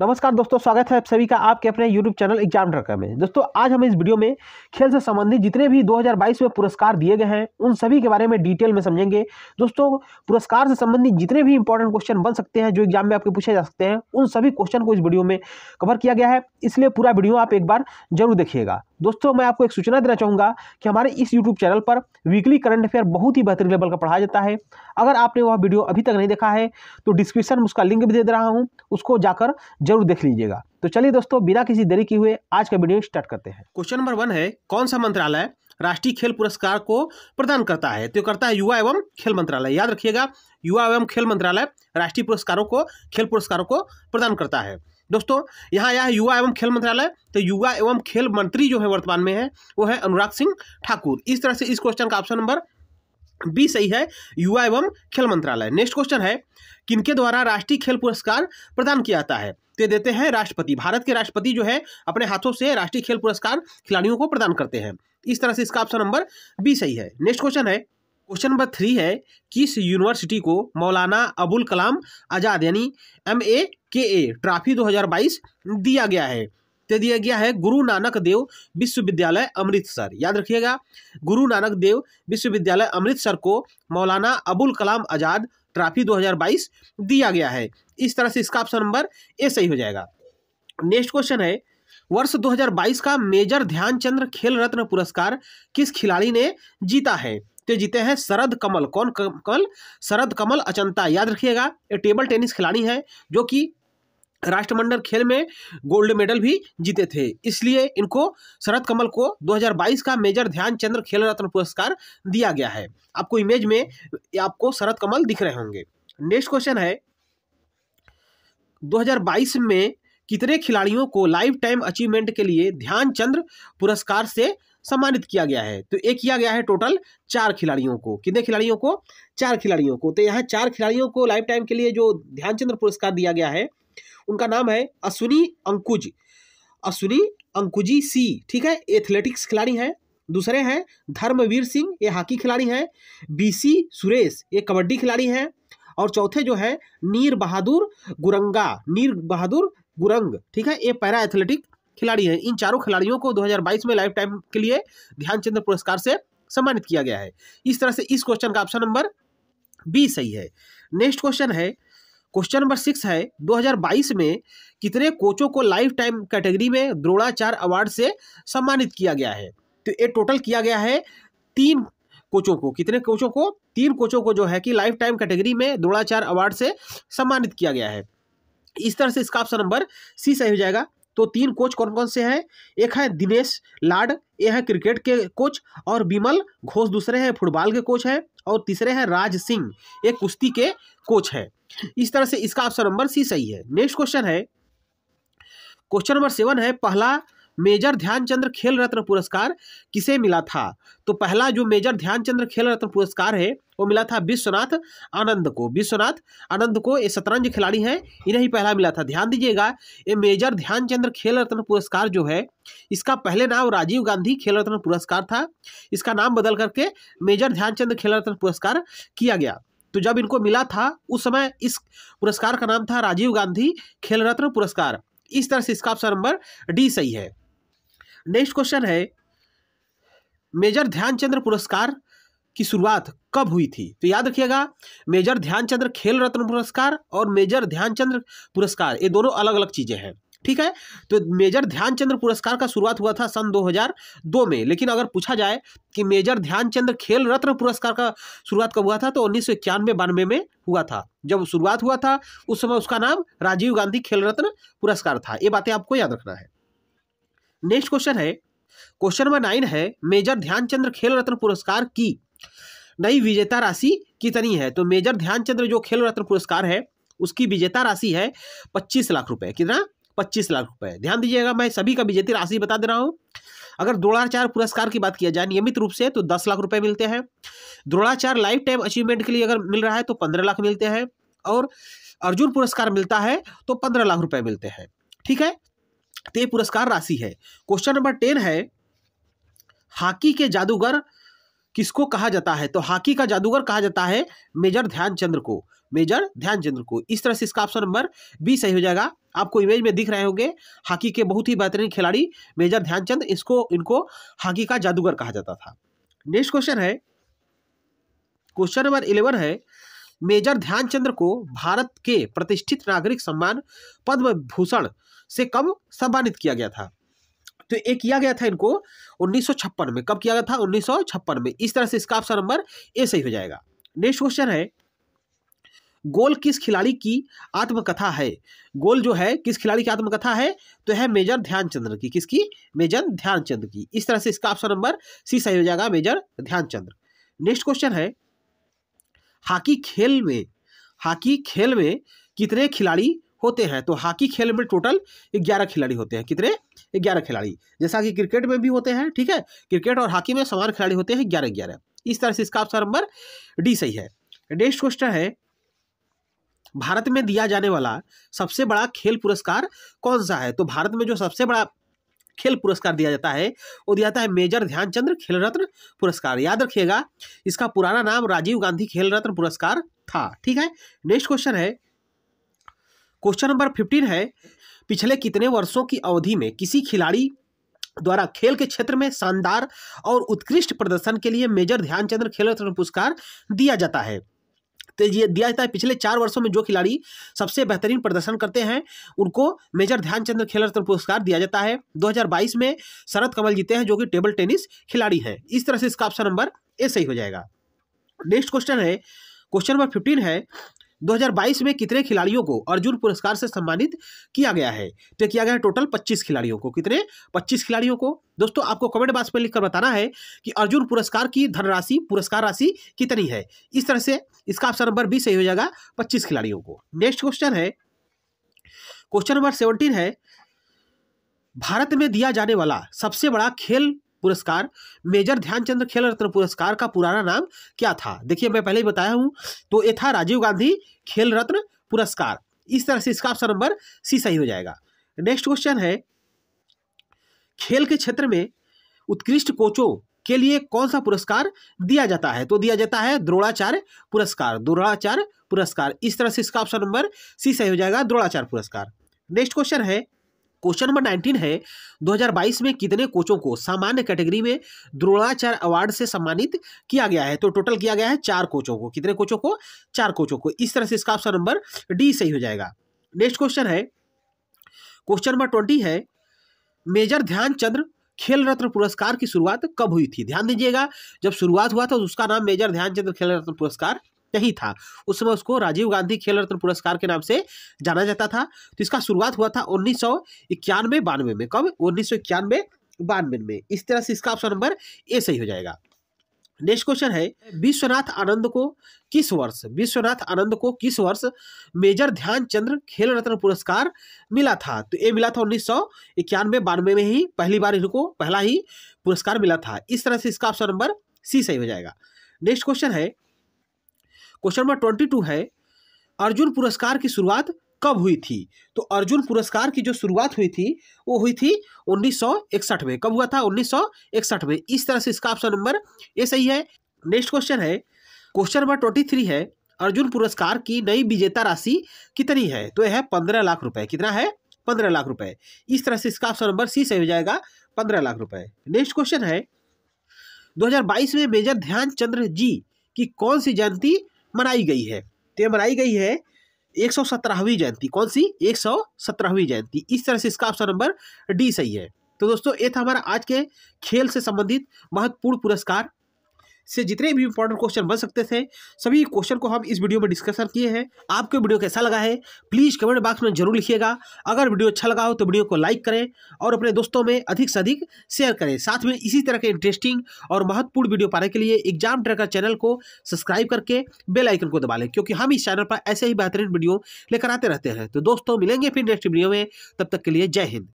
नमस्कार दोस्तों, स्वागत है आप सभी का आपके अपने YouTube चैनल एग्ज़ाम ट्रकर में। दोस्तों, आज हम इस वीडियो में खेल से संबंधित जितने भी 2022 में पुरस्कार दिए गए हैं, उन सभी के बारे में डिटेल में समझेंगे। दोस्तों, पुरस्कार से संबंधित जितने भी इंपॉर्टेंट क्वेश्चन बन सकते हैं, जो एग्ज़ाम में आपके पूछे जा सकते हैं, उन सभी क्वेश्चन को इस वीडियो में कवर किया गया है। इसलिए पूरा वीडियो आप एक बार ज़रूर देखिएगा। दोस्तों, मैं आपको एक सूचना देना चाहूँगा कि हमारे इस यूट्यूब चैनल पर वीकली करंट अफेयर बहुत ही बेहतरीन लेवल का पढ़ाया जाता है। अगर आपने वह वीडियो अभी तक नहीं देखा है तो डिस्क्रिप्शन में उसका लिंक भी दे रहा हूँ, उसको जाकर ज़रूर देख लीजिएगा। तो चलिए दोस्तों, बिना किसी देरी की हुए आज का वीडियो स्टार्ट करते हैं। क्वेश्चन नंबर वन है, कौन सा मंत्रालय राष्ट्रीय खेल पुरस्कार को प्रदान करता है? तो करता है युवा एवं खेल मंत्रालय। याद रखिएगा, युवा एवं खेल मंत्रालय राष्ट्रीय पुरस्कारों को, खेल पुरस्कारों को प्रदान करता है। दोस्तों, यहाँ यह युवा एवं खेल मंत्रालय। तो युवा एवं खेल मंत्री जो है वर्तमान में है, वो है अनुराग सिंह ठाकुर। इस तरह से इस क्वेश्चन का ऑप्शन नंबर बी सही है, युवा एवं खेल मंत्रालय। नेक्स्ट क्वेश्चन है, किनके द्वारा राष्ट्रीय खेल पुरस्कार प्रदान किया जाता है? तो देते हैं राष्ट्रपति। भारत के राष्ट्रपति जो है, अपने हाथों से राष्ट्रीय खेल पुरस्कार खिलाड़ियों को प्रदान करते हैं। इस तरह से इसका ऑप्शन नंबर बी सही है। नेक्स्ट क्वेश्चन है। क्वेश्चन नंबर थ्री है, किस यूनिवर्सिटी को मौलाना अबुल कलाम आज़ाद, यानी एम ए के ए ट्रॉफी 2022 दिया गया है। तो दिया गया है गुरु नानक देव विश्वविद्यालय अमृतसर। याद रखिएगा, गुरु नानक देव विश्वविद्यालय अमृतसर को मौलाना अबुल कलाम आज़ाद ट्रॉफी 2022 दिया गया है। इस तरह से इसका ऑप्शन नंबर ए सही हो जाएगा। नेक्स्ट क्वेश्चन है, वर्ष 2022 का मेजर ध्यानचंद्र खेल रत्न पुरस्कार किस खिलाड़ी ने जीता है? तो जीते हैं शरद कमल। कौन कमल शरद कमल अचंता। याद रखिएगा, ये टेबल टेनिस खिलाड़ी है, जो कि राष्ट्रमंडल खेल में गोल्ड मेडल भी जीते थे। इसलिए इनको शरद कमल को 2022 का मेजर ध्यानचंद्र खेल रत्न पुरस्कार दिया गया है। आपको इमेज में आपको शरद कमल दिख रहे होंगे। नेक्स्ट क्वेश्चन है 2022 में कितने खिलाड़ियों को लाइफ टाइम अचीवमेंट के लिए ध्यानचंद्र पुरस्कार से सम्मानित किया गया है? तो एक किया गया है टोटल चार खिलाड़ियों को। कितने खिलाड़ियों को? चार खिलाड़ियों को। तो यहाँ चार खिलाड़ियों को लाइफ टाइम के लिए जो ध्यानचंद्र पुरस्कार दिया गया है उनका नाम है अश्विनी अंकुज। अश्विनी अंकुजी सी, ठीक है? एथलेटिक्स खिलाड़ी हैं। दूसरे हैं धर्मवीर सिंह, ये हॉकी खिलाड़ी हैं। बीसी सुरेश, ये कबड्डी खिलाड़ी हैं। और चौथे जो है नीर बहादुर गुरंगा, नीर बहादुर गुरंग, ठीक है? ये पैरा एथलेटिक खिलाड़ी हैं। इन चारों खिलाड़ियों को 2022 में लाइफ टाइम के लिए ध्यानचंद्र पुरस्कार से सम्मानित किया गया है। इस तरह से इस क्वेश्चन का ऑप्शन नंबर बी सही है। नेक्स्ट क्वेश्चन है क्वेश्चन नंबर सिक्स है 2022 में कितने कोचों को लाइफ टाइम कैटेगरी में द्रोणाचार्य अवार्ड से सम्मानित किया गया है? तो ये टोटल किया गया है तीन कोचों को। कितने कोचों को? तीन कोचों को जो है कि लाइफ टाइम कैटेगरी में द्रोणाचार्य अवार्ड से सम्मानित किया गया है। इस तरह से इसका ऑप्शन नंबर सी सही हो जाएगा। तो तीन कोच कौन कौन से हैं? एक है दिनेश लाड ये है क्रिकेट के कोच और बिमल घोष, दूसरे हैं फुटबॉल के कोच हैं। और तीसरे हैं राज सिंह, एक कुश्ती के कोच है। इस तरह से इसका ऑप्शन नंबर सी सही है। नेक्स्ट क्वेश्चन है। क्वेश्चन नंबर सेवन है, पहला मेजर ध्यानचंद्र खेल रत्न पुरस्कार किसे मिला था? तो पहला जो मेजर ध्यानचंद्र खेल रत्न पुरस्कार है, वो मिला था विश्वनाथ आनंद को। विश्वनाथ आनंद को ये शतरंज खिलाड़ी हैं, इन्हें ही पहला मिला था। ध्यान दीजिएगा, ये मेजर ध्यानचंद्र खेल रत्न पुरस्कार जो है, इसका पहले नाम राजीव गांधी खेल रत्न पुरस्कार था। इसका नाम बदल करके मेजर ध्यानचंद्र खेल रत्न पुरस्कार किया गया। तो जब इनको मिला था, उस समय इस पुरस्कार का नाम था राजीव गांधी खेल रत्न पुरस्कार। इस तरह से इसका ऑप्शन नंबर डी सही है। नेक्स्ट क्वेश्चन है, मेजर ध्यानचंद्र पुरस्कार की शुरुआत कब हुई थी? तो याद रखिएगा, मेजर ध्यानचंद्र खेल रत्न पुरस्कार और मेजर ध्यानचंद्र पुरस्कार, ये दोनों अलग अलग चीज़ें हैं, ठीक है? तो मेजर ध्यानचंद्र पुरस्कार का शुरुआत हुआ था सन 2002 में, लेकिन अगर पूछा जाए कि मेजर ध्यानचंद्र खेल रत्न पुरस्कार का शुरुआत कब हुआ था तो उन्नीस सौ इक्यानवे बानवे में हुआ था। जब शुरुआत हुआ था, उस समय उसका नाम राजीव गांधी खेल रत्न पुरस्कार था, ये बातें आपको याद रखना है। नेक्स्ट क्वेश्चन है। क्वेश्चन नंबर नाइन है, मेजर ध्यानचंद्र खेल रत्न पुरस्कार की? नई विजेता राशि कितनी है? तो मेजर ध्यानचंद्र जो खेल रत्न पुरस्कार है, उसकी विजेता राशि है पच्चीस लाख रुपए। कितना? पच्चीस लाख रुपए। ध्यान दीजिएगा, मैं सभी का विजेता राशि बता दे रहा हूँ। अगर द्रोणाचार्य पुरस्कार की बात किया जाए, नियमित रूप से तो दस लाख रुपए मिलते हैं। द्रोणाचार्य लाइफ टाइम अचीवमेंट के लिए अगर मिल रहा है तो पंद्रह लाख मिलते हैं। और अर्जुन पुरस्कार मिलता है तो पंद्रह लाख रुपए मिलते हैं। ठीक है? तो ये पुरस्कार राशि है। क्वेश्चन नंबर टेन है, हॉकी के जादूगर किसको कहा जाता है? तो हॉकी का जादूगर कहा जाता है मेजर ध्यानचंद्र को। मेजर ध्यानचंद्र को। इस तरह से इसका ऑप्शन नंबर बी सही हो जाएगा। आपको इमेज में दिख रहे होंगे, हॉकी के बहुत ही बेहतरीन खिलाड़ी मेजर ध्यानचंद, इसको, इनको हॉकी का जादूगर कहा जाता था। नेक्स्ट क्वेश्चन है क्वेश्चन नंबर इलेवन है, मेजर ध्यानचंद्र को भारत के प्रतिष्ठित नागरिक सम्मान पद्म भूषण से कब सम्मानित किया गया था? तो एक किया गया था इनको 1956 में। कब किया गया था? 1956 में। इस तरह से इसका ऑप्शन नंबर ए सही हो जाएगा। नेक्स्ट क्वेश्चन है, गोल किस खिलाड़ी की आत्मकथा है? गोल जो है, किस खिलाड़ी की आत्मकथा है? तो है मेजर ध्यानचंद्र की। किसकी? मेजर ध्यानचंद्र की। इस तरह से इसका ऑप्शन नंबर सी सही हो जाएगा, मेजर ध्यानचंद्र नेक्स्ट क्वेश्चन है, हॉकी खेल में, हॉकी खेल में कितने खिलाड़ी होते हैं। तो हॉकी खेल में टोटल ग्यारह खिलाड़ी होते हैं। कितने? ग्यारह खिलाड़ी। जैसा कि क्रिकेट में भी होते हैं, ठीक है? क्रिकेट और हॉकी में समान खिलाड़ी होते हैं ग्यारह ग्यारह इस तरह से इसका ऑप्शन नंबर डी सही है। नेक्स्ट क्वेश्चन है, भारत में दिया जाने वाला सबसे बड़ा खेल पुरस्कार कौन सा है? तो भारत में जो सबसे बड़ा खेल पुरस्कार दिया जाता है, वो दिया जाता है मेजर ध्यानचंद्र खेल रत्न पुरस्कार। याद रखिएगा, इसका पुराना नाम राजीव गांधी खेल रत्न पुरस्कार था, ठीक है? नेक्स्ट क्वेश्चन है क्वेश्चन नंबर फिफ्टीन है, पिछले कितने वर्षों की अवधि में किसी खिलाड़ी द्वारा खेल के क्षेत्र में शानदार और उत्कृष्ट प्रदर्शन के लिए मेजर ध्यानचंद्र खेल रत्न पुरस्कार दिया जाता है? तो ये दिया जाता है पिछले चार वर्षों में जो खिलाड़ी सबसे बेहतरीन प्रदर्शन करते हैं, उनको मेजर ध्यानचंद्र खेल रत्न पुरस्कार दिया जाता है। 2022 में शरद कमल जीते हैं, जो कि टेबल टेनिस खिलाड़ी हैं। इस तरह से इसका ऑप्शन नंबर ए सही हो जाएगा। नेक्स्ट क्वेश्चन है क्वेश्चन नंबर फिफ्टीन है 2022 में कितने खिलाड़ियों को अर्जुन पुरस्कार से सम्मानित किया गया है? तो किया गया है टोटल 25 खिलाड़ियों को। कितने? 25 खिलाड़ियों को। दोस्तों, आपको कमेंट बॉक्स में लिखकर बताना है कि अर्जुन पुरस्कार की धनराशि, पुरस्कार राशि कितनी है? इस तरह से इसका ऑप्शन नंबर बी सही हो जाएगा पच्चीस खिलाड़ियों को। नेक्स्ट क्वेश्चन है। क्वेश्चन नंबर सेवनटीन है। भारत में दिया जाने वाला सबसे बड़ा खेल पुरस्कार, मेजर ध्यानचंद्र खेल रत्न पुरस्कार का पुराना नाम क्या था? देखिए, मैं पहले ही बताया हूँ। तो ये था राजीव गांधी खेल रत्न पुरस्कार। इस तरह से इसका ऑप्शन नंबर सी सही हो जाएगा। नेक्स्ट क्वेश्चन है, खेल के क्षेत्र में उत्कृष्ट कोचों के लिए कौन सा पुरस्कार दिया जाता है? तो दिया जाता है द्रोणाचार्य पुरस्कार। द्रोणाचार्य पुरस्कार। इस तरह से इसका ऑप्शन नंबर सी सही हो जाएगा, द्रोणाचार्य पुरस्कार। नेक्स्ट क्वेश्चन है क्वेश्चन नंबर नाइनटीन है 2022 में कितने कोचों को सामान्य कैटेगरी में द्रोणाचार्य अवार्ड से सम्मानित किया गया है? तो टोटल किया गया है चार कोचों को। कितने कोचों को? चार कोचों को। इस तरह से इसका ऑप्शन नंबर डी सही हो जाएगा। नेक्स्ट क्वेश्चन है, क्वेश्चन नंबर ट्वेंटी है, मेजर ध्यानचंद्र खेल रत्न पुरस्कार की शुरुआत कब हुई थी? ध्यान दीजिएगा, जब शुरुआत हुआ था तो उसका नाम मेजर ध्यानचंद्र खेल रत्न पुरस्कार नहीं था। उस समय उसको राजीव गांधी खेल रत्न पुरस्कार के नाम से जाना जाता था। तो इसका शुरुआत हुआ था उन्नीस सौ इक्यानवे बानवे में। कब? उन्नीस सौ इक्यानवे बानवे में। इस तरह से इसका ऑप्शन नंबर ए सही हो जाएगा। नेक्स्ट क्वेश्चन है, विश्वनाथ आनंद को किस वर्ष, विश्वनाथ आनंद को किस वर्ष मेजर ध्यानचंद्र खेल रत्न पुरस्कार मिला था? तो ये मिला था उन्नीस सौ इक्यानवे बानवे में ही। पहली बार इनको, पहला ही पुरस्कार मिला था। इस तरह से इसका ऑप्शन नंबर सी सही हो जाएगा। नेक्स्ट क्वेश्चन है क्वेश्चन नंबर ट्वेंटी टू है, अर्जुन पुरस्कार की शुरुआत कब हुई थी? तो अर्जुन पुरस्कार की जो शुरुआत हुई थी, वो हुई थी 1961 में। कब हुआ था? 1961 में। इस तरह से इसका ऑप्शन नंबर ये सही है। नेक्स्ट क्वेश्चन है। क्वेश्चन नंबर ट्वेंटी थ्री है। अर्जुन पुरस्कार की नई विजेता राशि कितनी है? तो यह है पंद्रह लाख रुपए। कितना है? पंद्रह लाख रुपए। इस तरह से इसका ऑप्शन नंबर सी सही हो जाएगा। पंद्रह लाख रुपए। नेक्स्ट क्वेश्चन है। 2022 में मेजर ध्यानचंद्र जी की कौन सी जयंती मनाई गई है। तो यह मनाई गई है एक सौ सत्रहवीं जयंती। कौन सी? एक सौ सत्रहवीं जयंती। इस तरह से इसका ऑप्शन नंबर डी सही है। तो दोस्तों, ये था हमारा आज के खेल से संबंधित महत्वपूर्ण पुरस्कार। से जितने भी इंपॉर्टेंट क्वेश्चन बन सकते थे, सभी क्वेश्चन को हम इस वीडियो में डिस्कशन किए हैं। आपको वीडियो कैसा लगा है प्लीज़ कमेंट बॉक्स में ज़रूर लिखिएगा। अगर वीडियो अच्छा लगा हो तो वीडियो को लाइक करें और अपने दोस्तों में अधिक से अधिक शेयर करें। साथ में इसी तरह के इंटरेस्टिंग और महत्वपूर्ण वीडियो पाने के लिए एग्ज़ाम ट्रैकर चैनल को सब्सक्राइब करके बेल आइकन को दबा लें, क्योंकि हम इस चैनल पर ऐसे ही बेहतरीन वीडियो लेकर आते रहते हैं। तो दोस्तों, मिलेंगे फिर नेक्स्ट वीडियो में। तब तक के लिए जय हिंद।